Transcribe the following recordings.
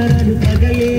curd ಪಗಲೇ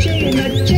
She